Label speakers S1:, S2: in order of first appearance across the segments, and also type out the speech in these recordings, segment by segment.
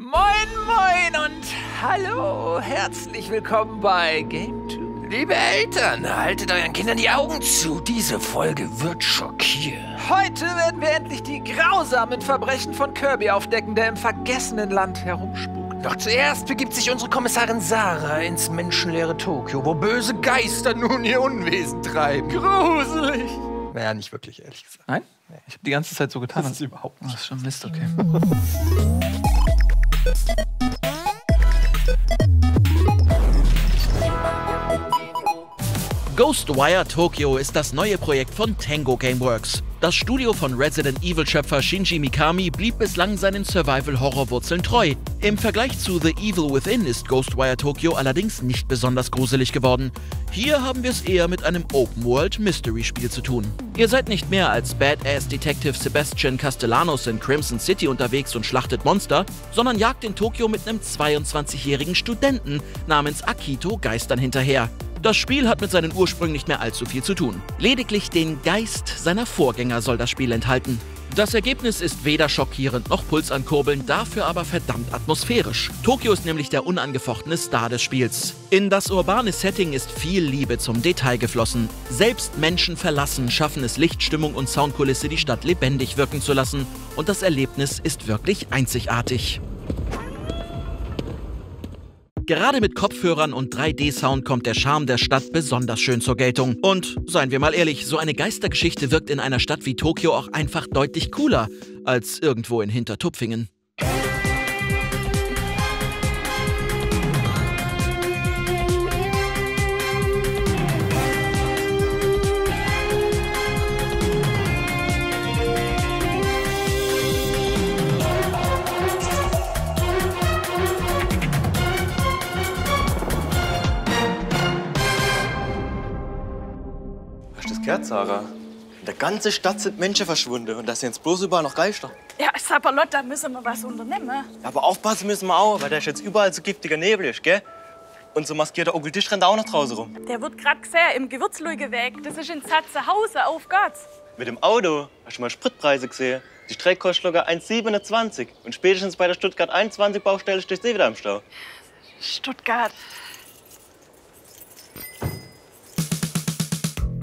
S1: Moin, moin und hallo. Herzlich willkommen bei Game 2.
S2: Liebe Eltern, haltet euren Kindern die Augen zu. Diese Folge wird schockieren.
S1: Heute werden wir endlich die grausamen Verbrechen von Kirby aufdecken, der im vergessenen Land herumspukt.
S2: Doch zuerst begibt sich unsere Kommissarin Sarah ins menschenleere Tokio, wo böse Geister nun ihr Unwesen treiben.
S1: Gruselig.
S2: Naja, nicht wirklich, ehrlich gesagt.
S1: Nein? Ich habe die ganze Zeit so getan.
S2: Das ist überhaupt nicht.
S1: Das ist schon Mist, okay.
S3: Ghostwire Tokyo ist das neue Projekt von Tango Gameworks. Das Studio von Resident Evil-Schöpfer Shinji Mikami blieb bislang seinen Survival-Horror-Wurzeln treu. Im Vergleich zu The Evil Within ist Ghostwire Tokyo allerdings nicht besonders gruselig geworden. Hier haben wir es eher mit einem Open-World-Mystery-Spiel zu tun. Ihr seid nicht mehr als Badass-Detective Sebastian Castellanos in Crimson City unterwegs und schlachtet Monster, sondern jagt in Tokio mit einem 22-jährigen Studenten namens Akito Geistern hinterher. Das Spiel hat mit seinen Ursprüngen nicht mehr allzu viel zu tun. Lediglich den Geist seiner Vorgänger soll das Spiel enthalten. Das Ergebnis ist weder schockierend noch pulsankurbelnd, dafür aber verdammt atmosphärisch. Tokio ist nämlich der unangefochtene Star des Spiels. In das urbane Setting ist viel Liebe zum Detail geflossen. Selbst Menschen verlassen schaffen es Licht, Stimmung und Soundkulisse die Stadt lebendig wirken zu lassen. Und das Erlebnis ist wirklich einzigartig. Gerade mit Kopfhörern und 3D-Sound kommt der Charme der Stadt besonders schön zur Geltung. Und seien wir mal ehrlich, so eine Geistergeschichte wirkt in einer Stadt wie Tokio auch einfach deutlich cooler als irgendwo in Hintertupfingen.
S4: Sarah? In der ganzen Stadt sind Menschen verschwunden und da sind jetzt bloß überall noch Geister.
S5: Ja, Sapperlot, müssen wir was unternehmen.
S4: Aber aufpassen müssen wir auch, weil da ist jetzt überall so giftiger Nebel ist, gell? Und so maskierter Onkel Tisch rennt auch noch draußen rum.
S5: Der wird grad gesehen im Gewürzluigeweg. Das ist in Zatzehause, auf Geht's.
S4: Mit dem Auto hast du mal Spritpreise gesehen. Die Strecke kostet locker 1,27 und spätestens bei der Stuttgart 21 Baustelle stehst du wieder im Stau.
S5: Stuttgart.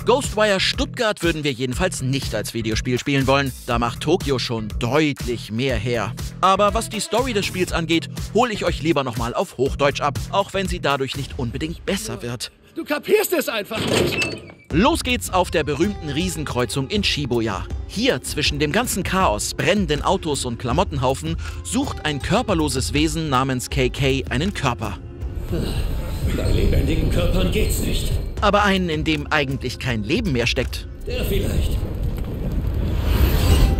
S3: Ghostwire Stuttgart würden wir jedenfalls nicht als Videospiel spielen wollen. Da macht Tokio schon deutlich mehr her. Aber was die Story des Spiels angeht, hole ich euch lieber nochmal auf Hochdeutsch ab, auch wenn sie dadurch nicht unbedingt besser wird.
S6: Du kapierst es einfach nicht.
S3: Los geht's auf der berühmten Riesenkreuzung in Shibuya. Hier zwischen dem ganzen Chaos, brennenden Autos und Klamottenhaufen sucht ein körperloses Wesen namens KK einen Körper.
S6: Bei lebendigen Körpern geht's nicht.
S3: Aber einen, in dem eigentlich kein Leben mehr steckt.
S6: Der vielleicht.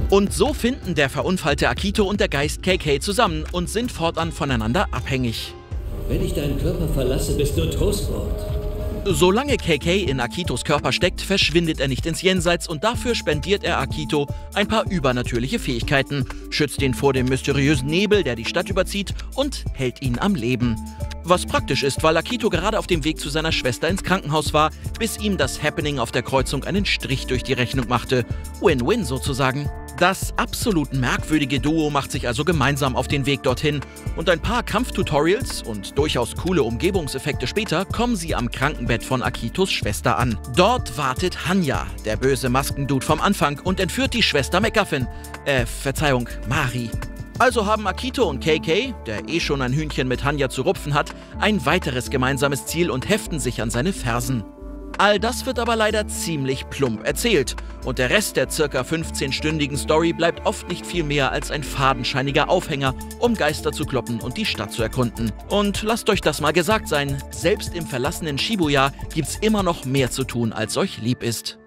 S3: Und so finden der verunfallte Akito und der Geist KK zusammen und sind fortan voneinander abhängig.
S6: Wenn ich deinen Körper verlasse, bist du Toastbrot.
S3: Solange KK in Akitos Körper steckt, verschwindet er nicht ins Jenseits und dafür spendiert er Akito ein paar übernatürliche Fähigkeiten, schützt ihn vor dem mysteriösen Nebel, der die Stadt überzieht und hält ihn am Leben. Was praktisch ist, weil Akito gerade auf dem Weg zu seiner Schwester ins Krankenhaus war, bis ihm das Happening auf der Kreuzung einen Strich durch die Rechnung machte. Win-win sozusagen. Das absolut merkwürdige Duo macht sich also gemeinsam auf den Weg dorthin und ein paar Kampftutorials und durchaus coole Umgebungseffekte später kommen sie am Krankenbett von Akitos Schwester an. Dort wartet Hanya, der böse Maskendude vom Anfang, und entführt die Schwester McGuffin. Äh, Verzeihung, Mari. Also haben Akito und KK, der eh schon ein Hühnchen mit Hanya zu rupfen hat, ein weiteres gemeinsames Ziel und heften sich an seine Fersen. All das wird aber leider ziemlich plump erzählt und der Rest der circa 15-stündigen Story bleibt oft nicht viel mehr als ein fadenscheiniger Aufhänger, um Geister zu kloppen und die Stadt zu erkunden. Und lasst euch das mal gesagt sein, selbst im verlassenen Shibuya gibt's immer noch mehr zu tun, als euch lieb ist.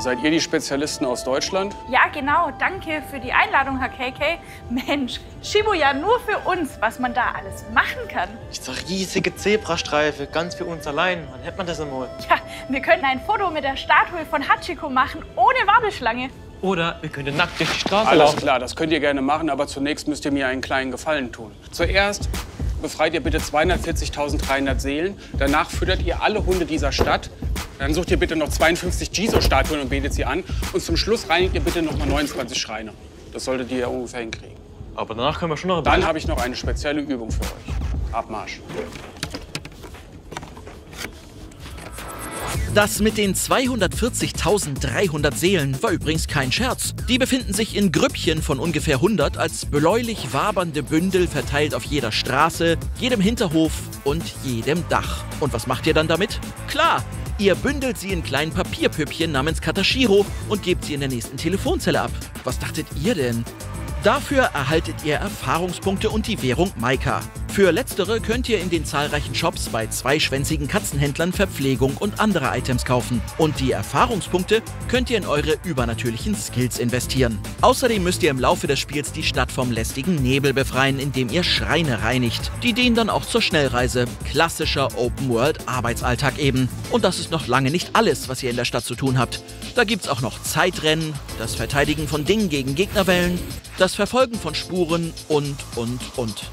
S7: Seid ihr die Spezialisten aus Deutschland?
S5: Ja, genau. Danke für die Einladung, Herr KK. Mensch, Shibuya nur für uns, was man da alles machen kann.
S4: Dieser riesige Zebrastreife, ganz für uns allein. Wann hätte man das einmal?
S5: Ja, wir könnten ein Foto mit der Statue von Hachiko machen, ohne Warteschlange.
S4: Oder wir könnten nackt durch die Straße
S7: Alles
S4: laufen.
S7: klar, das könnt ihr gerne machen, aber zunächst müsst ihr mir einen kleinen Gefallen tun. Zuerst befreit ihr bitte 240.300 Seelen. Danach füttert ihr alle Hunde dieser Stadt. Dann sucht ihr bitte noch 52 Jiso-Statuen und betet sie an. Und zum Schluss reinigt ihr bitte noch mal 29 Schreine. Das solltet ihr ja ungefähr hinkriegen.
S4: Aber danach können wir schon noch ein
S7: Dann habe ich noch eine spezielle Übung für euch. Abmarsch.
S3: Das mit den 240.300 Seelen war übrigens kein Scherz. Die befinden sich in Grüppchen von ungefähr 100 als bläulich wabernde Bündel verteilt auf jeder Straße, jedem Hinterhof und jedem Dach. Und was macht ihr dann damit? Klar, ihr bündelt sie in kleinen Papierpüppchen namens Katashiro und gebt sie in der nächsten Telefonzelle ab. Was dachtet ihr denn? Dafür erhaltet ihr Erfahrungspunkte und die Währung Maika. Für letztere könnt ihr in den zahlreichen Shops bei zweischwänzigen Katzenhändlern Verpflegung und andere Items kaufen. Und die Erfahrungspunkte könnt ihr in eure übernatürlichen Skills investieren. Außerdem müsst ihr im Laufe des Spiels die Stadt vom lästigen Nebel befreien, indem ihr Schreine reinigt. Die dienen dann auch zur Schnellreise. Klassischer Open-World-Arbeitsalltag eben. Und das ist noch lange nicht alles, was ihr in der Stadt zu tun habt. Da gibt's auch noch Zeitrennen, das Verteidigen von Dingen gegen Gegnerwellen, das Verfolgen von Spuren und, und, und.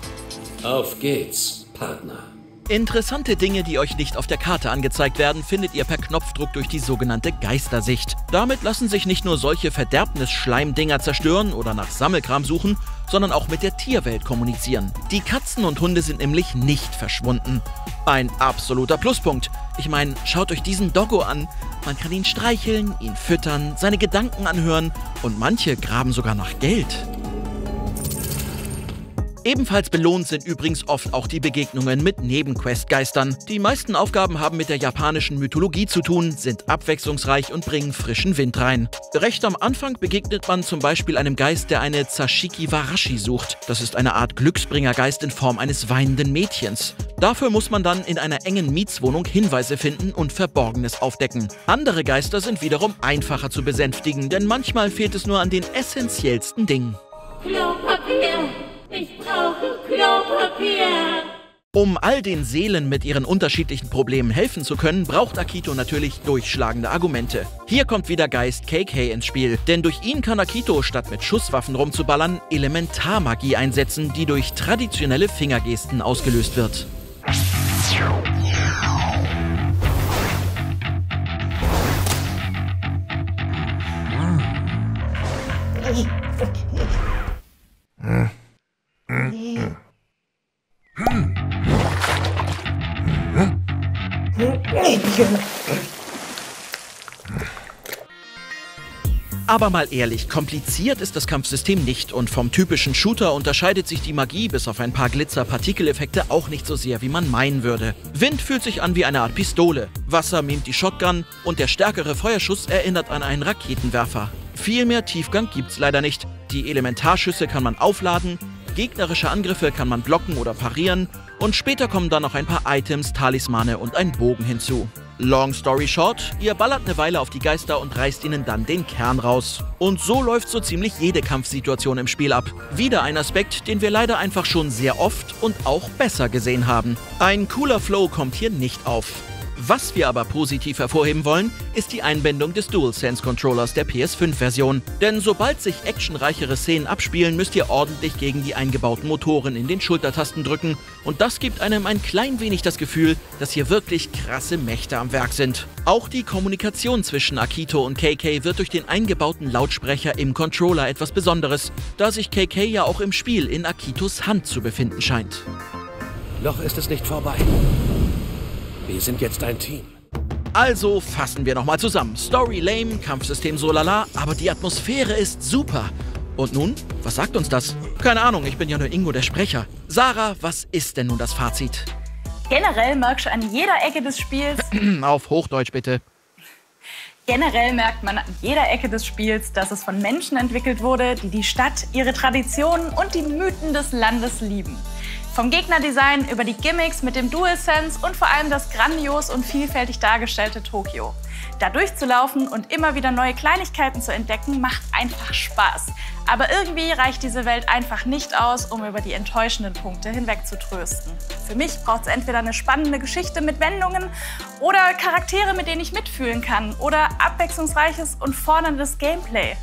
S6: Auf geht's, Partner.
S3: Interessante Dinge, die euch nicht auf der Karte angezeigt werden, findet ihr per Knopfdruck durch die sogenannte Geistersicht. Damit lassen sich nicht nur solche Verderbnis-Schleimdinger zerstören oder nach Sammelkram suchen, sondern auch mit der Tierwelt kommunizieren. Die Katzen und Hunde sind nämlich nicht verschwunden. Ein absoluter Pluspunkt. Ich meine, schaut euch diesen Doggo an. Man kann ihn streicheln, ihn füttern, seine Gedanken anhören und manche graben sogar nach Geld. Ebenfalls belohnt sind übrigens oft auch die Begegnungen mit Nebenquestgeistern. Die meisten Aufgaben haben mit der japanischen Mythologie zu tun, sind abwechslungsreich und bringen frischen Wind rein. Recht am Anfang begegnet man zum Beispiel einem Geist, der eine Zashiki Warashi sucht. Das ist eine Art Glücksbringergeist in Form eines weinenden Mädchens. Dafür muss man dann in einer engen Mietswohnung Hinweise finden und Verborgenes aufdecken. Andere Geister sind wiederum einfacher zu besänftigen, denn manchmal fehlt es nur an den essentiellsten Dingen.
S8: Klopapier! Ich brauche Klopapier!
S3: Um all den Seelen mit ihren unterschiedlichen Problemen helfen zu können, braucht Akito natürlich durchschlagende Argumente. Hier kommt wieder Geist KK ins Spiel, denn durch ihn kann Akito statt mit Schusswaffen rumzuballern, Elementarmagie einsetzen, die durch traditionelle Fingergesten ausgelöst wird. Aber mal ehrlich, kompliziert ist das Kampfsystem nicht und vom typischen Shooter unterscheidet sich die Magie bis auf ein paar Glitzer-Partikeleffekte auch nicht so sehr, wie man meinen würde. Wind fühlt sich an wie eine Art Pistole, Wasser mimt die Shotgun und der stärkere Feuerschuss erinnert an einen Raketenwerfer. Viel mehr Tiefgang gibt's leider nicht. Die Elementarschüsse kann man aufladen, gegnerische Angriffe kann man blocken oder parieren und später kommen dann noch ein paar Items, Talismane und ein Bogen hinzu. Long story short, ihr ballert eine Weile auf die Geister und reißt ihnen dann den Kern raus. Und so läuft so ziemlich jede Kampfsituation im Spiel ab. Wieder ein Aspekt, den wir leider einfach schon sehr oft und auch besser gesehen haben. Ein cooler Flow kommt hier nicht auf. Was wir aber positiv hervorheben wollen, ist die Einbindung des DualSense-Controllers der PS5-Version. Denn sobald sich actionreichere Szenen abspielen, müsst ihr ordentlich gegen die eingebauten Motoren in den Schultertasten drücken. Und das gibt einem ein klein wenig das Gefühl, dass hier wirklich krasse Mächte am Werk sind. Auch die Kommunikation zwischen Akito und KK wird durch den eingebauten Lautsprecher im Controller etwas Besonderes, da sich KK ja auch im Spiel in Akitos Hand zu befinden scheint.
S6: Noch ist es nicht vorbei. Wir sind jetzt ein Team.
S3: Also fassen wir nochmal zusammen. Story lame, Kampfsystem so lala, aber die Atmosphäre ist super. Und nun, was sagt uns das? Keine Ahnung, ich bin ja nur Ingo der Sprecher. Sarah, was ist denn nun das Fazit?
S5: Generell merkst du an jeder Ecke des Spiels,
S3: Auf Hochdeutsch bitte.
S5: generell merkt man an jeder Ecke des Spiels, dass es von Menschen entwickelt wurde, die die Stadt, ihre Traditionen und die Mythen des Landes lieben. Vom Gegnerdesign über die Gimmicks mit dem DualSense und vor allem das grandios und vielfältig dargestellte Tokio. Da durchzulaufen und immer wieder neue Kleinigkeiten zu entdecken, macht einfach Spaß. Aber irgendwie reicht diese Welt einfach nicht aus, um über die enttäuschenden Punkte hinwegzutrösten. Für mich braucht es entweder eine spannende Geschichte mit Wendungen oder Charaktere, mit denen ich mitfühlen kann oder abwechslungsreiches und forderndes Gameplay.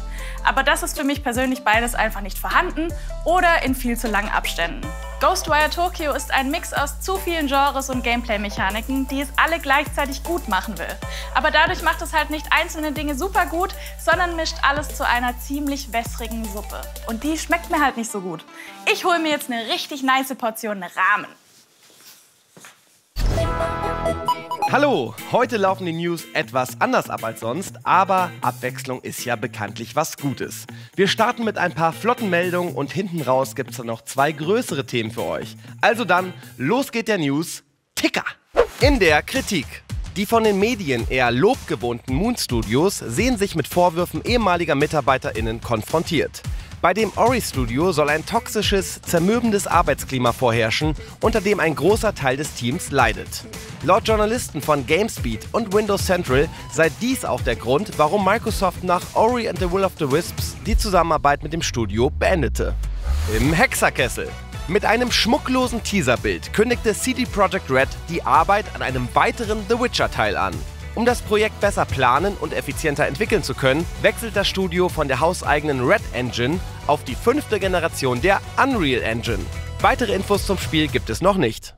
S5: Aber das ist für mich persönlich beides einfach nicht vorhanden oder in viel zu langen Abständen. Ghostwire Tokyo ist ein Mix aus zu vielen Genres und Gameplay-Mechaniken, die es alle gleichzeitig gut machen will. Aber dadurch macht es halt nicht einzelne Dinge super gut, sondern mischt alles zu einer ziemlich wässrigen Suppe. Und die schmeckt mir halt nicht so gut. Ich hole mir jetzt eine richtig nice Portion Rahmen.
S9: Hallo, heute laufen die News etwas anders ab als sonst, aber Abwechslung ist ja bekanntlich was Gutes. Wir starten mit ein paar flotten Meldungen und hinten raus gibt es dann noch zwei größere Themen für euch. Also dann, los geht der News Ticker. In der Kritik. Die von den Medien eher lobgewohnten Moon Studios sehen sich mit Vorwürfen ehemaliger MitarbeiterInnen konfrontiert. Bei dem Ori-Studio soll ein toxisches, zermürbendes Arbeitsklima vorherrschen, unter dem ein großer Teil des Teams leidet. Laut Journalisten von GameSpeed und Windows Central sei dies auch der Grund, warum Microsoft nach Ori and the Will of the Wisps die Zusammenarbeit mit dem Studio beendete. Im Hexerkessel. Mit einem schmucklosen Teaserbild kündigte CD Projekt Red die Arbeit an einem weiteren The Witcher-Teil an. Um das Projekt besser planen und effizienter entwickeln zu können, wechselt das Studio von der hauseigenen Red Engine auf die fünfte Generation der Unreal Engine. Weitere Infos zum Spiel gibt es noch nicht.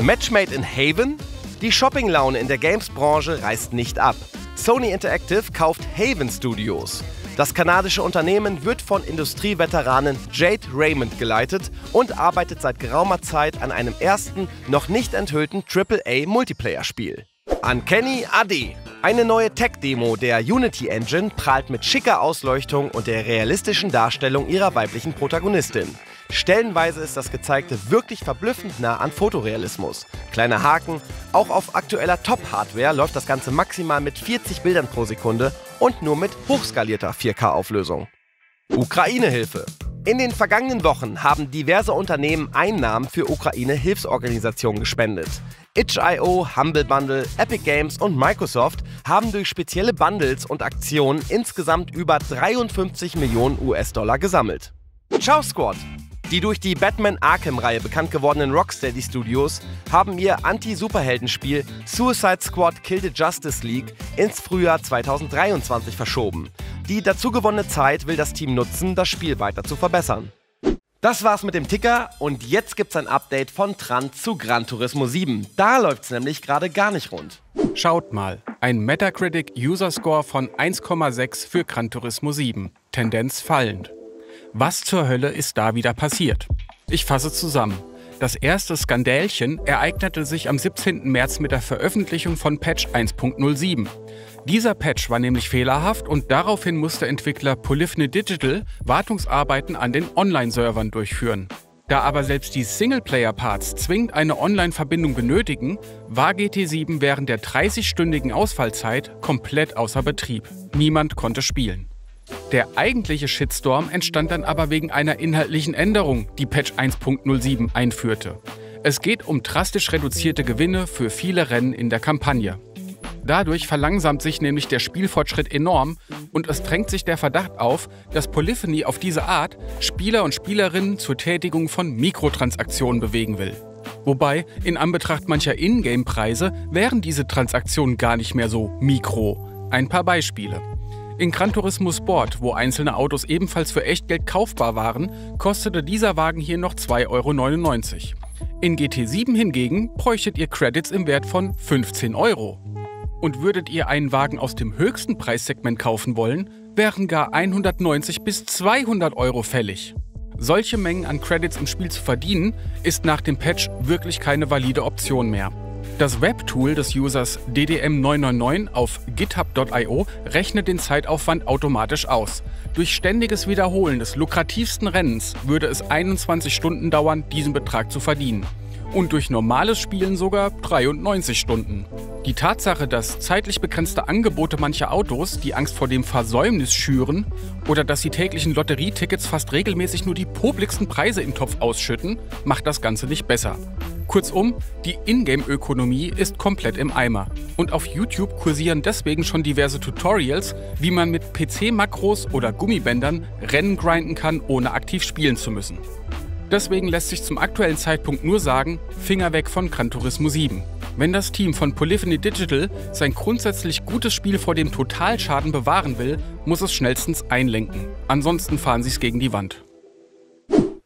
S9: Matchmade in Haven? Die Shopping-Laune in der Games-Branche reißt nicht ab. Sony Interactive kauft Haven Studios. Das kanadische Unternehmen wird von Industrieveteranen Jade Raymond geleitet und arbeitet seit geraumer Zeit an einem ersten, noch nicht enthüllten AAA-Multiplayer-Spiel. Uncanny AD. Eine neue Tech-Demo der Unity Engine prahlt mit schicker Ausleuchtung und der realistischen Darstellung ihrer weiblichen Protagonistin. Stellenweise ist das Gezeigte wirklich verblüffend nah an Fotorealismus. Kleiner Haken, auch auf aktueller Top-Hardware läuft das Ganze maximal mit 40 Bildern pro Sekunde und nur mit hochskalierter 4K-Auflösung. Ukraine-Hilfe. In den vergangenen Wochen haben diverse Unternehmen Einnahmen für Ukraine-Hilfsorganisationen gespendet. Itch.io, Humble Bundle, Epic Games und Microsoft haben durch spezielle Bundles und Aktionen insgesamt über 53 Millionen US-Dollar gesammelt. Ciao Squad! Die durch die Batman Arkham-Reihe bekannt gewordenen Rocksteady Studios haben ihr Anti-Superheldenspiel Suicide Squad Kill the Justice League ins Frühjahr 2023 verschoben. Die dazu gewonnene Zeit will das Team nutzen, das Spiel weiter zu verbessern. Das war's mit dem Ticker und jetzt gibt's ein Update von Tran zu Gran Turismo 7. Da läuft's nämlich gerade gar nicht rund.
S7: Schaut mal, ein Metacritic User Score von 1,6 für Gran Turismo 7. Tendenz fallend. Was zur Hölle ist da wieder passiert? Ich fasse zusammen. Das erste Skandälchen ereignete sich am 17. März mit der Veröffentlichung von Patch 1.07. Dieser Patch war nämlich fehlerhaft und daraufhin musste Entwickler Polyphony Digital Wartungsarbeiten an den Online-Servern durchführen. Da aber selbst die Singleplayer-Parts zwingend eine Online-Verbindung benötigen, war GT7 während der 30-stündigen Ausfallzeit komplett außer Betrieb. Niemand konnte spielen. Der eigentliche Shitstorm entstand dann aber wegen einer inhaltlichen Änderung, die Patch 1.07 einführte. Es geht um drastisch reduzierte Gewinne für viele Rennen in der Kampagne. Dadurch verlangsamt sich nämlich der Spielfortschritt enorm und es drängt sich der Verdacht auf, dass Polyphony auf diese Art Spieler und Spielerinnen zur Tätigung von Mikrotransaktionen bewegen will. Wobei, in Anbetracht mancher Ingame-Preise wären diese Transaktionen gar nicht mehr so mikro. Ein paar Beispiele. In Gran Turismo Sport, wo einzelne Autos ebenfalls für Echtgeld kaufbar waren, kostete dieser Wagen hier noch 2,99 Euro. In GT7 hingegen bräuchtet ihr Credits im Wert von 15 Euro. Und würdet ihr einen Wagen aus dem höchsten Preissegment kaufen wollen, wären gar 190 bis 200 Euro fällig. Solche Mengen an Credits im Spiel zu verdienen, ist nach dem Patch wirklich keine valide Option mehr. Das Webtool des Users DDM999 auf github.io rechnet den Zeitaufwand automatisch aus. Durch ständiges Wiederholen des lukrativsten Rennens würde es 21 Stunden dauern, diesen Betrag zu verdienen und durch normales Spielen sogar 93 Stunden. Die Tatsache, dass zeitlich begrenzte Angebote mancher Autos die Angst vor dem Versäumnis schüren oder dass die täglichen Lotterietickets fast regelmäßig nur die popligsten Preise im Topf ausschütten, macht das Ganze nicht besser. Kurzum, die Ingame-Ökonomie ist komplett im Eimer. Und auf YouTube kursieren deswegen schon diverse Tutorials, wie man mit PC-Makros oder Gummibändern Rennen grinden kann, ohne aktiv spielen zu müssen. Deswegen lässt sich zum aktuellen Zeitpunkt nur sagen, Finger weg von Gran Turismo 7. Wenn das Team von Polyphony Digital sein grundsätzlich gutes Spiel vor dem Totalschaden bewahren will, muss es schnellstens einlenken. Ansonsten fahren sie es gegen die Wand.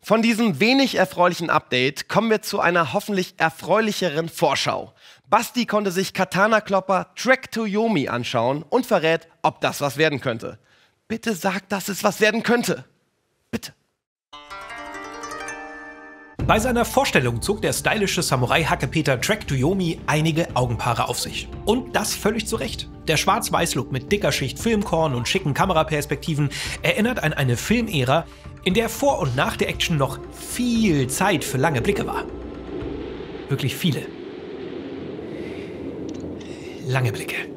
S9: Von diesem wenig erfreulichen Update kommen wir zu einer hoffentlich erfreulicheren Vorschau. Basti konnte sich Katana Klopper Track to Yomi anschauen und verrät, ob das was werden könnte. Bitte sag, dass es was werden könnte. Bitte.
S10: Bei seiner Vorstellung zog der stylische Samurai-Hackepeter Track to Yomi einige Augenpaare auf sich. Und das völlig zu Recht. Der Schwarz-Weiß-Look mit dicker Schicht Filmkorn und schicken Kameraperspektiven erinnert an eine Filmära, in der vor und nach der Action noch viel Zeit für lange Blicke war. Wirklich viele. Lange Blicke.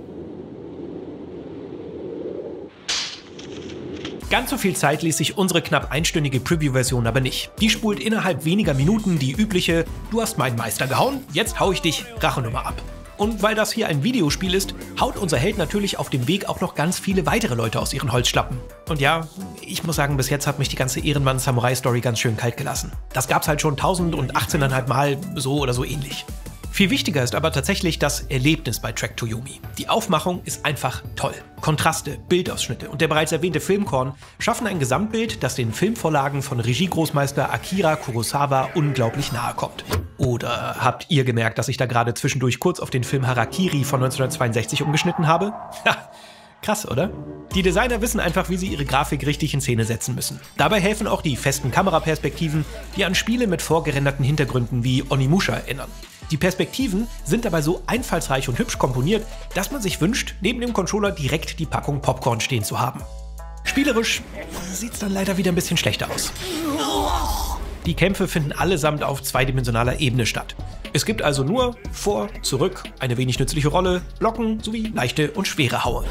S10: Ganz so viel Zeit ließ sich unsere knapp einstündige Preview-Version aber nicht. Die spult innerhalb weniger Minuten die übliche Du hast meinen Meister gehauen, jetzt hau ich dich Rachenummer ab. Und weil das hier ein Videospiel ist, haut unser Held natürlich auf dem Weg auch noch ganz viele weitere Leute aus ihren Holzschlappen. Und ja, ich muss sagen, bis jetzt hat mich die ganze Ehrenmann-Samurai-Story ganz schön kalt gelassen. Das gab's halt schon 1018,5 Mal so oder so ähnlich. Viel wichtiger ist aber tatsächlich das Erlebnis bei Track to Yumi. Die Aufmachung ist einfach toll. Kontraste, Bildausschnitte und der bereits erwähnte Filmkorn schaffen ein Gesamtbild, das den Filmvorlagen von Regiegroßmeister Akira Kurosawa unglaublich nahe kommt. Oder habt ihr gemerkt, dass ich da gerade zwischendurch kurz auf den Film Harakiri von 1962 umgeschnitten habe? Ha, Krass, oder? Die Designer wissen einfach, wie sie ihre Grafik richtig in Szene setzen müssen. Dabei helfen auch die festen Kameraperspektiven, die an Spiele mit vorgerenderten Hintergründen wie Onimusha erinnern. Die Perspektiven sind dabei so einfallsreich und hübsch komponiert, dass man sich wünscht, neben dem Controller direkt die Packung Popcorn stehen zu haben. Spielerisch sieht's dann leider wieder ein bisschen schlechter aus. Die Kämpfe finden allesamt auf zweidimensionaler Ebene statt. Es gibt also nur vor, zurück, eine wenig nützliche Rolle, Blocken sowie leichte und schwere Haue.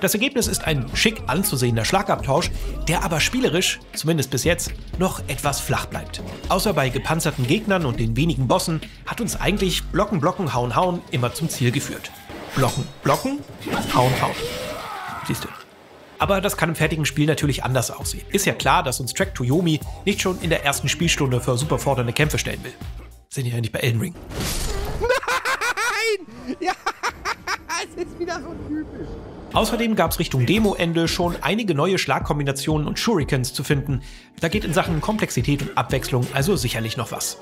S10: Das Ergebnis ist ein schick anzusehender Schlagabtausch, der aber spielerisch, zumindest bis jetzt, noch etwas flach bleibt. Außer bei gepanzerten Gegnern und den wenigen Bossen hat uns eigentlich Blocken, Blocken, Hauen, Hauen immer zum Ziel geführt. Blocken, Blocken, Hauen, Hauen. Siehst du. Aber das kann im fertigen Spiel natürlich anders aussehen. Ist ja klar, dass uns Track to Yomi nicht schon in der ersten Spielstunde für super fordernde Kämpfe stellen will. Sind ja nicht bei Elden Ring.
S9: Nein! Ja, es ist wieder so typisch.
S10: Außerdem gab es Richtung Demo-Ende schon einige neue Schlagkombinationen und Shurikens zu finden. Da geht in Sachen Komplexität und Abwechslung also sicherlich noch was.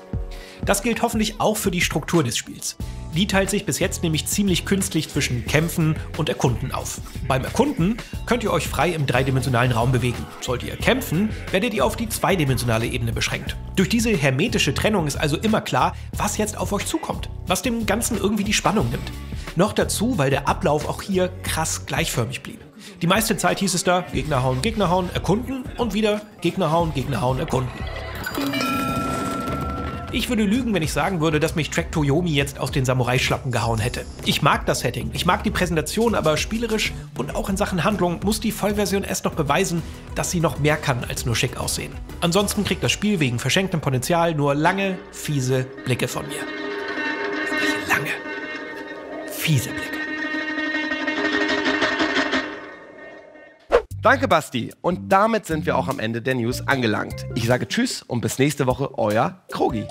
S10: Das gilt hoffentlich auch für die Struktur des Spiels. Die teilt sich bis jetzt nämlich ziemlich künstlich zwischen Kämpfen und Erkunden auf. Beim Erkunden könnt ihr euch frei im dreidimensionalen Raum bewegen. Sollt ihr kämpfen, werdet ihr auf die zweidimensionale Ebene beschränkt. Durch diese hermetische Trennung ist also immer klar, was jetzt auf euch zukommt, was dem Ganzen irgendwie die Spannung nimmt. Noch dazu, weil der Ablauf auch hier krass gleichförmig blieb. Die meiste Zeit hieß es da, Gegner hauen, Gegner hauen, erkunden und wieder Gegner hauen, Gegner hauen, erkunden. Ich würde lügen, wenn ich sagen würde, dass mich Track Toyomi jetzt aus den Samurai-Schlappen gehauen hätte. Ich mag das Setting, ich mag die Präsentation, aber spielerisch und auch in Sachen Handlung muss die Vollversion erst noch beweisen, dass sie noch mehr kann als nur schick aussehen. Ansonsten kriegt das Spiel wegen verschenktem Potenzial nur lange, fiese Blicke von mir. Fiese Blicke.
S9: Danke, Basti. Und damit sind wir auch am Ende der News angelangt. Ich sage Tschüss und bis nächste Woche, euer Krogi.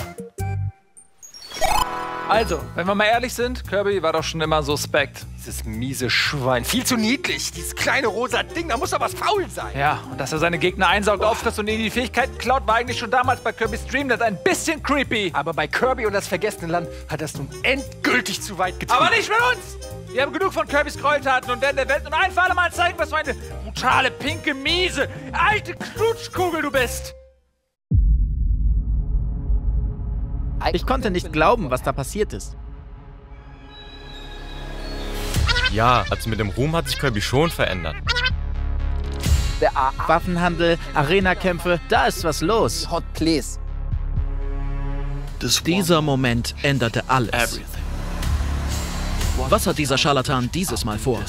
S1: Also, wenn wir mal ehrlich sind, Kirby war doch schon immer suspekt.
S2: Dieses miese Schwein. Viel zu niedlich. Dieses kleine rosa Ding, da muss doch was faul sein.
S1: Ja, und dass er seine Gegner einsaugt, auffrisst und ihnen die Fähigkeiten klaut, war eigentlich schon damals bei Kirby's Dream Land ein bisschen creepy.
S2: Aber bei Kirby und das vergessene Land hat das nun endgültig zu weit getrieben.
S1: Aber nicht mit uns! Wir haben genug von Kirby's Gräueltaten und werden der Welt nun ein für alle Mal zeigen, was für eine brutale, pinke, miese, alte Knutschkugel du bist.
S11: Ich konnte nicht glauben, was da passiert ist.
S12: Ja, also mit dem Ruhm hat sich Kirby schon verändert.
S11: Der Waffenhandel, Arena-Kämpfe, da ist was los.
S13: Hot please.
S3: Dieser Moment änderte alles. Was hat dieser Scharlatan dieses Mal vor?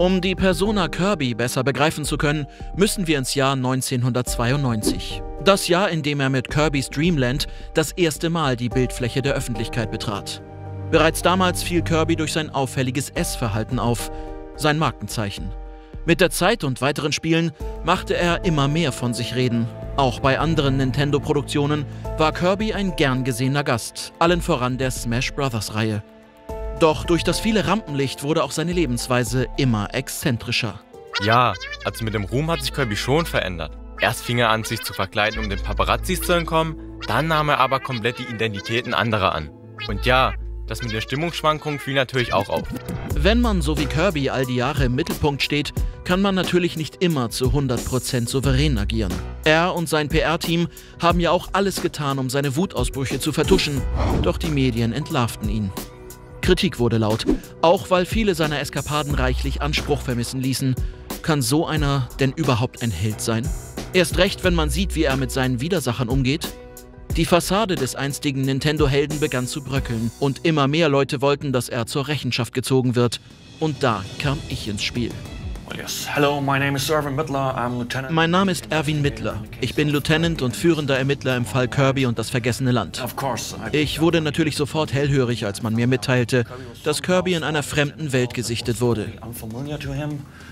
S3: Um die Persona Kirby besser begreifen zu können, müssen wir ins Jahr 1992. Das Jahr, in dem er mit Kirby's Dream Land das erste Mal die Bildfläche der Öffentlichkeit betrat. Bereits damals fiel Kirby durch sein auffälliges Essverhalten auf. sein Markenzeichen. Mit der Zeit und weiteren Spielen machte er immer mehr von sich reden. Auch bei anderen Nintendo-Produktionen war Kirby ein gern gesehener Gast, allen voran der Smash Bros.-Reihe. Doch durch das viele Rampenlicht wurde auch seine Lebensweise immer exzentrischer.
S12: Ja, also mit dem Ruhm hat sich Kirby schon verändert. Erst fing er an, sich zu verkleiden, um den Paparazzis zu entkommen, dann nahm er aber komplett die Identitäten anderer an. Und ja, das mit den Stimmungsschwankungen fiel natürlich auch auf.
S3: Wenn man so wie Kirby all die Jahre im Mittelpunkt steht, kann man natürlich nicht immer zu 100% souverän agieren. Er und sein PR-Team haben ja auch alles getan, um seine Wutausbrüche zu vertuschen, doch die Medien entlarvten ihn. Kritik wurde laut, auch weil viele seiner Eskapaden reichlich Anspruch vermissen ließen. Kann so einer denn überhaupt ein Held sein? Erst recht, wenn man sieht, wie er mit seinen Widersachern umgeht. Die Fassade des einstigen Nintendo-Helden begann zu bröckeln und immer mehr Leute wollten, dass er zur Rechenschaft gezogen wird. Und da kam ich ins Spiel. Mein Name ist Erwin Mittler. Ich bin Lieutenant und führender Ermittler im Fall Kirby und das vergessene Land. Ich wurde natürlich sofort hellhörig, als man mir mitteilte, dass Kirby in einer fremden Welt gesichtet wurde.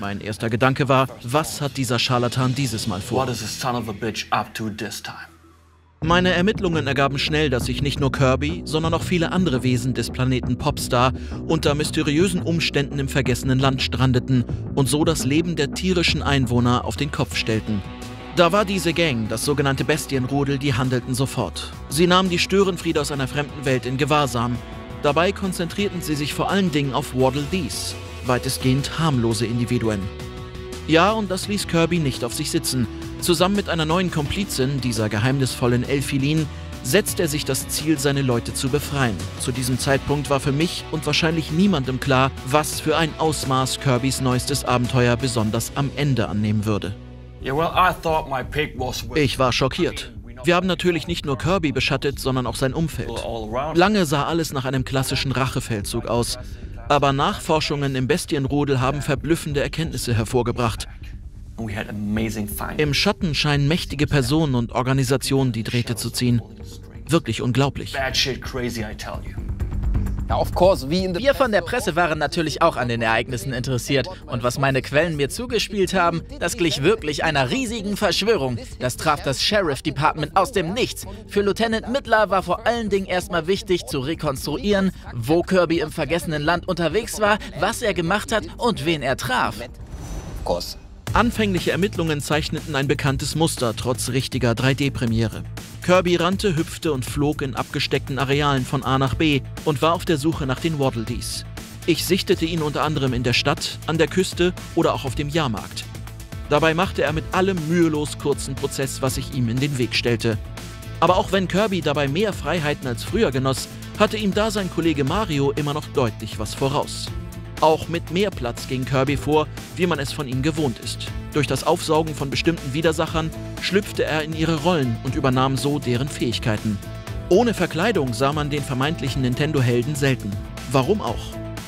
S3: Mein erster Gedanke war, was hat dieser Scharlatan dieses Mal vor? Meine Ermittlungen ergaben schnell, dass sich nicht nur Kirby, sondern auch viele andere Wesen des Planeten Popstar unter mysteriösen Umständen im vergessenen Land strandeten und so das Leben der tierischen Einwohner auf den Kopf stellten. Da war diese Gang, das sogenannte Bestienrudel, die handelten sofort. Sie nahmen die Störenfriede aus einer fremden Welt in Gewahrsam. Dabei konzentrierten sie sich vor allen Dingen auf Waddle Dees, weitestgehend harmlose Individuen. Ja, und das ließ Kirby nicht auf sich sitzen. Zusammen mit einer neuen Komplizin, dieser geheimnisvollen Elfilin, setzt er sich das Ziel, seine Leute zu befreien. Zu diesem Zeitpunkt war für mich und wahrscheinlich niemandem klar, was für ein Ausmaß Kirbys neuestes Abenteuer besonders am Ende annehmen würde. Ich war schockiert. Wir haben natürlich nicht nur Kirby beschattet, sondern auch sein Umfeld. Lange sah alles nach einem klassischen Rachefeldzug aus. Aber Nachforschungen im Bestienrudel haben verblüffende Erkenntnisse hervorgebracht. Im Schatten scheinen mächtige Personen und Organisationen die Drähte zu ziehen. Wirklich unglaublich.
S11: Wir von der Presse waren natürlich auch an den Ereignissen interessiert. Und was meine Quellen mir zugespielt haben, das glich wirklich einer riesigen Verschwörung. Das traf das Sheriff Department aus dem Nichts. Für Lieutenant Mittler war vor allen Dingen erstmal wichtig zu rekonstruieren, wo Kirby im vergessenen Land unterwegs war, was er gemacht hat und wen er traf.
S3: Anfängliche Ermittlungen zeichneten ein bekanntes Muster trotz richtiger 3D-Premiere. Kirby rannte, hüpfte und flog in abgesteckten Arealen von A nach B und war auf der Suche nach den Waddle Dees. Ich sichtete ihn unter anderem in der Stadt, an der Küste oder auch auf dem Jahrmarkt. Dabei machte er mit allem mühelos kurzen Prozess, was sich ihm in den Weg stellte. Aber auch wenn Kirby dabei mehr Freiheiten als früher genoss, hatte ihm da sein Kollege Mario immer noch deutlich was voraus. Auch mit mehr Platz ging Kirby vor, wie man es von ihm gewohnt ist. Durch das Aufsaugen von bestimmten Widersachern schlüpfte er in ihre Rollen und übernahm so deren Fähigkeiten. Ohne Verkleidung sah man den vermeintlichen Nintendo-Helden selten. Warum auch?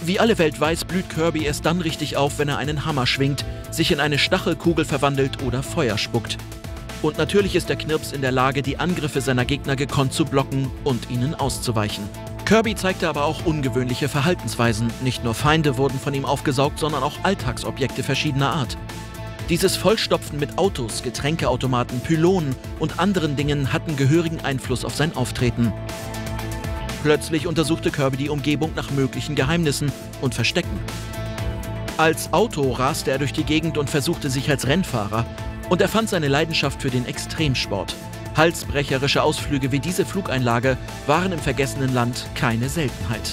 S3: Wie alle Welt weiß, blüht Kirby erst dann richtig auf, wenn er einen Hammer schwingt, sich in eine Stachelkugel verwandelt oder Feuer spuckt. Und natürlich ist der Knirps in der Lage, die Angriffe seiner Gegner gekonnt zu blocken und ihnen auszuweichen. Kirby zeigte aber auch ungewöhnliche Verhaltensweisen. Nicht nur Feinde wurden von ihm aufgesaugt, sondern auch Alltagsobjekte verschiedener Art. Dieses Vollstopfen mit Autos, Getränkeautomaten, Pylonen und anderen Dingen hatten gehörigen Einfluss auf sein Auftreten. Plötzlich untersuchte Kirby die Umgebung nach möglichen Geheimnissen und Verstecken. Als Auto raste er durch die Gegend und versuchte sich als Rennfahrer. Und er fand seine Leidenschaft für den Extremsport. Halsbrecherische Ausflüge wie diese Flugeinlage waren im vergessenen Land keine Seltenheit.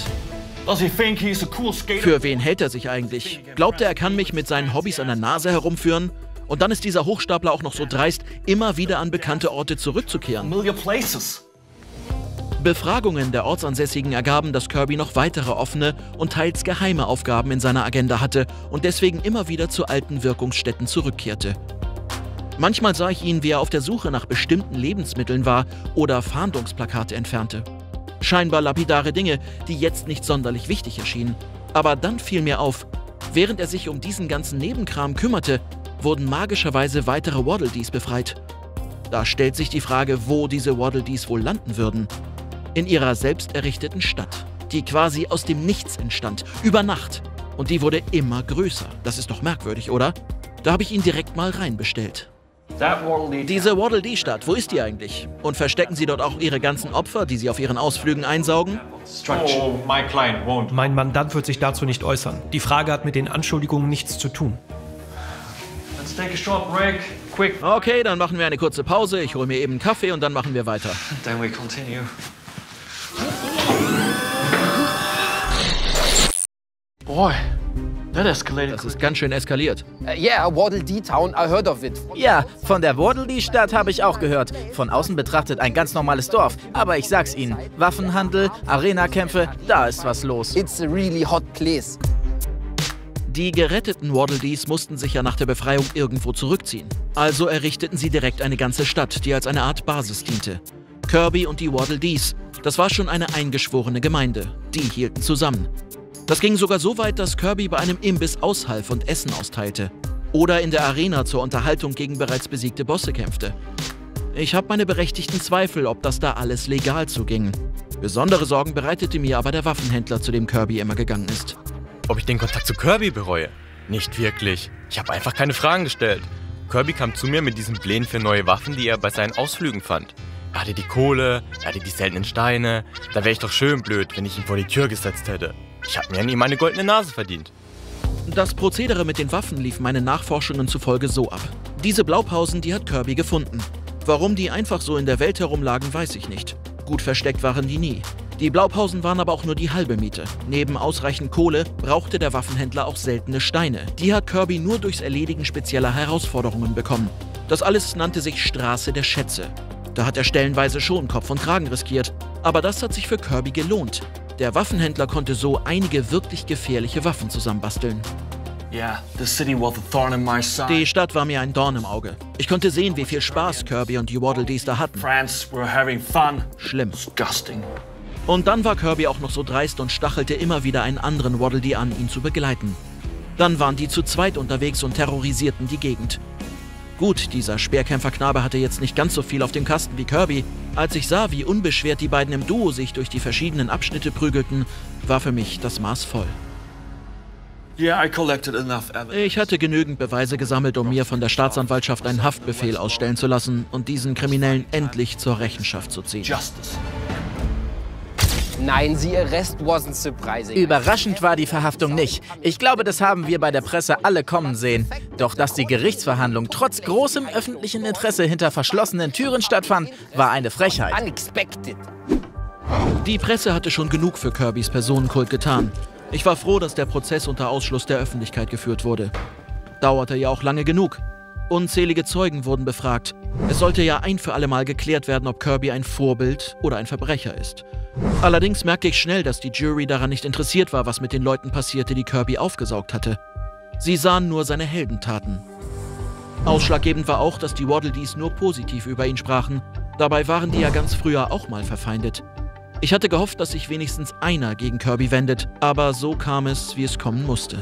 S3: Für wen hält er sich eigentlich? Glaubt er, er kann mich mit seinen Hobbys an der Nase herumführen? Und dann ist dieser Hochstapler auch noch so dreist, immer wieder an bekannte Orte zurückzukehren. Befragungen der Ortsansässigen ergaben, dass Kirby noch weitere offene und teils geheime Aufgaben in seiner Agenda hatte und deswegen immer wieder zu alten Wirkungsstätten zurückkehrte. Manchmal sah ich ihn, wie er auf der Suche nach bestimmten Lebensmitteln war oder Fahndungsplakate entfernte. Scheinbar lapidare Dinge, die jetzt nicht sonderlich wichtig erschienen. Aber dann fiel mir auf, während er sich um diesen ganzen Nebenkram kümmerte, wurden magischerweise weitere Waddle Dees befreit. Da stellt sich die Frage, wo diese Waddle Dees wohl landen würden. In ihrer selbst errichteten Stadt, die quasi aus dem Nichts entstand, über Nacht. Und die wurde immer größer. Das ist doch merkwürdig, oder? Da habe ich ihn direkt mal reinbestellt. Diese Waddle Dee Stadt, wo ist die eigentlich? Und verstecken Sie dort auch Ihre ganzen Opfer, die Sie auf Ihren Ausflügen einsaugen?
S10: Mein Mandant wird sich dazu nicht äußern. Die Frage hat mit den Anschuldigungen nichts zu tun.
S3: Okay, dann machen wir eine kurze Pause. Ich hole mir eben einen Kaffee und dann machen wir weiter.
S13: Then we continue.
S3: Boy. Das ist ganz schön eskaliert.
S11: Uh, yeah, Waddle Dee Town, I heard of it. Ja, von der Waddle Dee Stadt habe ich auch gehört. Von außen betrachtet ein ganz normales Dorf. Aber ich sag's Ihnen, Waffenhandel, Arena-Kämpfe, da ist was los. It's a really hot place.
S3: Die geretteten Waddle Dees mussten sich ja nach der Befreiung irgendwo zurückziehen. Also errichteten sie direkt eine ganze Stadt, die als eine Art Basis diente. Kirby und die Waddle Dees, das war schon eine eingeschworene Gemeinde. Die hielten zusammen. Das ging sogar so weit, dass Kirby bei einem Imbiss aushalf und Essen austeilte. Oder in der Arena zur Unterhaltung gegen bereits besiegte Bosse kämpfte. Ich habe meine berechtigten Zweifel, ob das da alles legal zuging. Besondere Sorgen bereitete mir aber der Waffenhändler, zu dem Kirby immer gegangen ist.
S12: Ob ich den Kontakt zu Kirby bereue? Nicht wirklich. Ich habe einfach keine Fragen gestellt. Kirby kam zu mir mit diesen Plänen für neue Waffen, die er bei seinen Ausflügen fand. Er hatte die Kohle, er hatte die seltenen Steine. Da wäre ich doch schön blöd, wenn ich ihn vor die Tür gesetzt hätte. Ich habe mir an ihm eine goldene Nase verdient.
S3: Das Prozedere mit den Waffen lief meinen Nachforschungen zufolge so ab. Diese Blaupausen, die hat Kirby gefunden. Warum die einfach so in der Welt herumlagen, weiß ich nicht. Gut versteckt waren die nie. Die Blaupausen waren aber auch nur die halbe Miete. Neben ausreichend Kohle brauchte der Waffenhändler auch seltene Steine. Die hat Kirby nur durchs Erledigen spezieller Herausforderungen bekommen. Das alles nannte sich Straße der Schätze. Da hat er stellenweise schon Kopf und Kragen riskiert. Aber das hat sich für Kirby gelohnt. Der Waffenhändler konnte so einige wirklich gefährliche Waffen zusammenbasteln. Die Stadt war mir ein Dorn im Auge. Ich konnte sehen, wie viel Spaß Kirby und die Waddle Dees da hatten. Schlimm. Und dann war Kirby auch noch so dreist und stachelte immer wieder einen anderen Waddle Dee an, ihn zu begleiten. Dann waren die zu zweit unterwegs und terrorisierten die Gegend. Gut, dieser Speerkämpferknabe hatte jetzt nicht ganz so viel auf dem Kasten wie Kirby. Als ich sah, wie unbeschwert die beiden im Duo sich durch die verschiedenen Abschnitte prügelten, war für mich das Maß voll. Ich hatte genügend Beweise gesammelt, um mir von der Staatsanwaltschaft einen Haftbefehl ausstellen zu lassen und diesen Kriminellen endlich zur Rechenschaft zu ziehen.
S11: Nein, sie arrest wasn't surprising. Überraschend war die Verhaftung nicht. Ich glaube, das haben wir bei der Presse alle kommen sehen. Doch dass die Gerichtsverhandlung trotz großem öffentlichen Interesse hinter verschlossenen Türen stattfand, war eine Frechheit. Unexpected.
S3: Die Presse hatte schon genug für Kirbys Personenkult getan. Ich war froh, dass der Prozess unter Ausschluss der Öffentlichkeit geführt wurde. Dauerte ja auch lange genug. Unzählige Zeugen wurden befragt. Es sollte ja ein für alle Mal geklärt werden, ob Kirby ein Vorbild oder ein Verbrecher ist. Allerdings merkte ich schnell, dass die Jury daran nicht interessiert war, was mit den Leuten passierte, die Kirby aufgesaugt hatte. Sie sahen nur seine Heldentaten. Ausschlaggebend war auch, dass die Waddle Dees nur positiv über ihn sprachen. Dabei waren die ja ganz früher auch mal verfeindet. Ich hatte gehofft, dass sich wenigstens einer gegen Kirby wendet, aber so kam es, wie es kommen musste.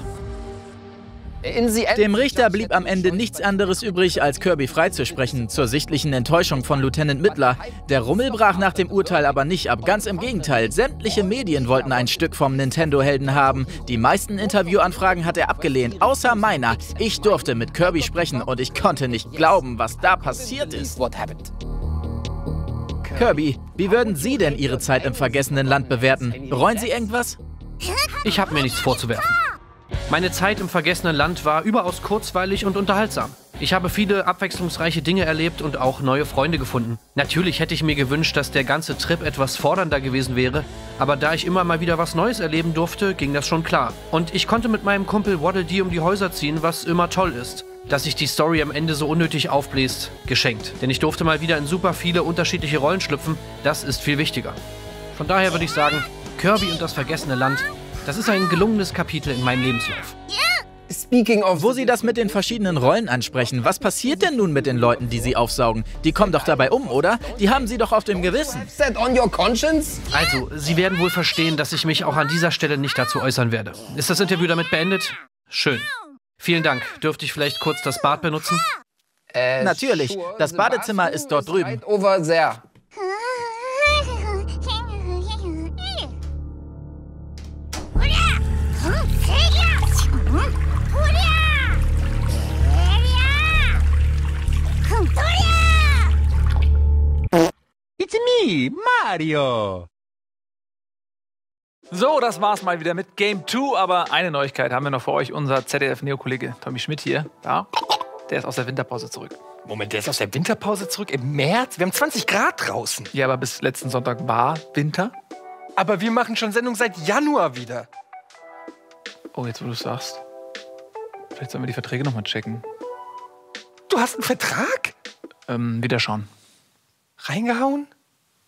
S11: Dem Richter blieb am Ende nichts anderes übrig, als Kirby freizusprechen, zur sichtlichen Enttäuschung von Lieutenant Mittler. Der Rummel brach nach dem Urteil aber nicht ab, ganz im Gegenteil. Sämtliche Medien wollten ein Stück vom Nintendo-Helden haben. Die meisten Interviewanfragen hat er abgelehnt, außer meiner. Ich durfte mit Kirby sprechen und ich konnte nicht glauben, was da passiert ist. Kirby, wie würden Sie denn Ihre Zeit im vergessenen Land bewerten? Bereuen Sie irgendwas?
S10: Ich habe mir nichts vorzuwerfen. Meine Zeit im vergessenen Land war überaus kurzweilig und unterhaltsam. Ich habe viele abwechslungsreiche Dinge erlebt und auch neue Freunde gefunden. Natürlich hätte ich mir gewünscht, dass der ganze Trip etwas fordernder gewesen wäre, aber da ich immer mal wieder was Neues erleben durfte, ging das schon klar. Und ich konnte mit meinem Kumpel Waddle Dee um die Häuser ziehen, was immer toll ist. Dass sich die Story am Ende so unnötig aufbläst, geschenkt. Denn ich durfte mal wieder in super viele unterschiedliche Rollen schlüpfen, das ist viel wichtiger. Von daher würde ich sagen, Kirby und das vergessene Land das ist ein gelungenes Kapitel in meinem Lebenslauf.
S11: Speaking of, wo Sie das mit den verschiedenen Rollen ansprechen, was passiert denn nun mit den Leuten, die Sie aufsaugen? Die kommen doch dabei um, oder? Die haben Sie doch auf dem Gewissen.
S10: Also, Sie werden wohl verstehen, dass ich mich auch an dieser Stelle nicht dazu äußern werde. Ist das Interview damit beendet? Schön. Vielen Dank. Dürfte ich vielleicht kurz das Bad benutzen?
S11: Äh, Natürlich. Das Badezimmer ist dort drüben. Over there.
S13: Me, Mario.
S1: So, das war's mal wieder mit Game 2, aber eine Neuigkeit haben wir noch für euch. Unser ZDF-Neo-Kollege Tommy Schmidt hier, da, der ist aus der Winterpause zurück.
S9: Moment, der ist aus der Winterpause zurück im März? Wir haben 20 Grad draußen.
S1: Ja, aber bis letzten Sonntag war Winter.
S9: Aber wir machen schon Sendung seit Januar wieder.
S1: Oh, jetzt wo du es sagst. Vielleicht sollen wir die Verträge nochmal checken.
S9: Du hast einen Vertrag?
S1: Ähm, wieder schauen.
S9: Reingehauen?